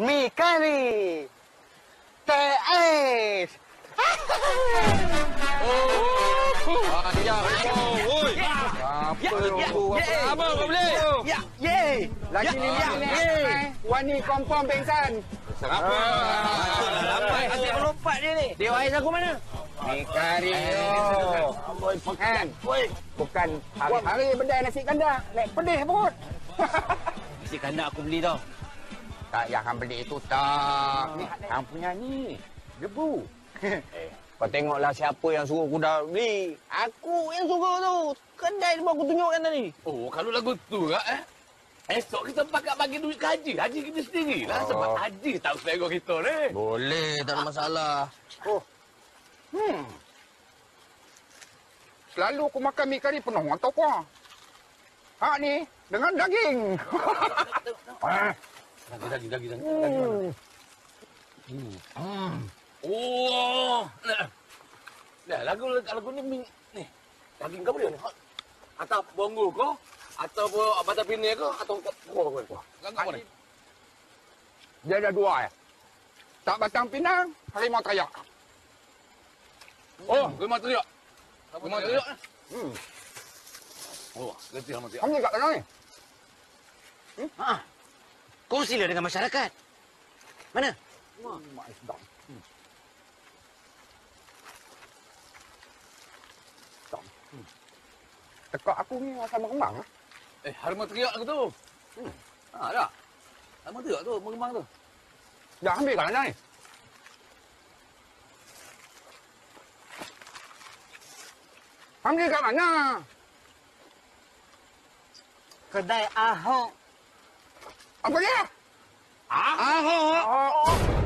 Mi kari. Teh ais. Ah, ya. Oh, oi. Apa tu? Apa kau beli? Ya, ye. Lagi ni Ya, ni. ye. Wani confirm pengsan. Apa? Lambat asyik melompat dia ni. Dia ais aku mana? Mi kari. oh. Kan? Bukan hari-hari berdaya nasi kandar. Lek pedih pun. Nasi kandar aku beli tau. Tak, yang hang beli itu tak. Ni hang punya ni. Debu. Eh, kau tengoklah siapa yang suruh aku dah beli. Aku yang suruh tu. Kedai tu aku tunjukkan tadi. Oh, kalau lagu tu kak eh. Esok kita pakai bagi duit ke haji. Haji kita sendiri lah. Oh. Sebab haji tak selego kita ni. Boleh, tak ada masalah. Hmm. Selalu aku makan mi kari penuh dengan topa. Hak ni dengan daging. Lagi, lagi, lagi, lagi. lagi. Hmm. Oh. Nah. Dah, lagu lagu ni mi- ni. Daging kau boleh ni. Atau bongo kau atau batang pinai kau atau kau kau kau. Ni. Dia ada dua ya. Tak batang pinang, harimau teriak. Oh, rumah teriak. Rumah teriak. Hmm. Oh, gerti rumah teriak. Kamu kat mana ni? Ha. Kongsilah dengan masyarakat. Mana? Mak sedap. Sedap. Tekak aku ni asal berkembang. ah. Eh, harimau teriak aku tu. Hmm. Ha, dah. Harimau teriak tu, berkembang tu. Dah ambil kat mana ni? Ambil kat mana? Kedai Ahok. 啊，快点！啊啊，好好好。好好